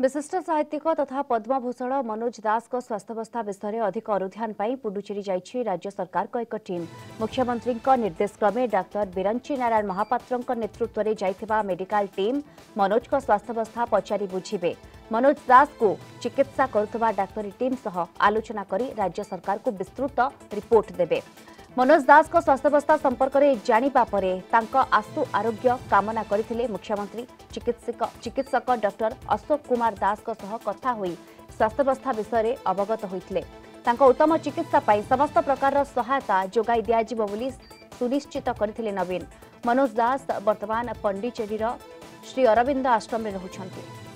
विशिष्ट साहित्यिक तथा पद्मभूषण मनोज दास को स्वास्थ्यावस्था विषय अधिक अनुधान पुडुचेरी जा राज्य सरकार का एक टीम मुख्यमंत्री निर्देश क्रमे डाक्टर बीरंची नारायण महापात्र नेतृत्व में जा मेडिकल टीम मनोज स्वास्थ्यावस्था पचारि बुझे मनोज दास को चिकित्सा करुवा डाक्तरी टीम सह आलोचना कर राज्य सरकार को विस्तृत रिपोर्ट देवे मनोज दास को दासको स्वास्थ्यावस्था सम्पर्क जाँदापर त आरोग्य कामना मुख्यमंत्री चिकित्सक डक्टर अशोक कुमार दास को सह कथा स्वास्थ्यावस्था विषय अवगत हुँदै उत्तम चिकित्सा समस्त प्रकार सहायता जो सुनिश्चित गरि नवीन मनोज दास वर्तमान पन्डिचेरी र श्री अरविन्द आश्रमले रुच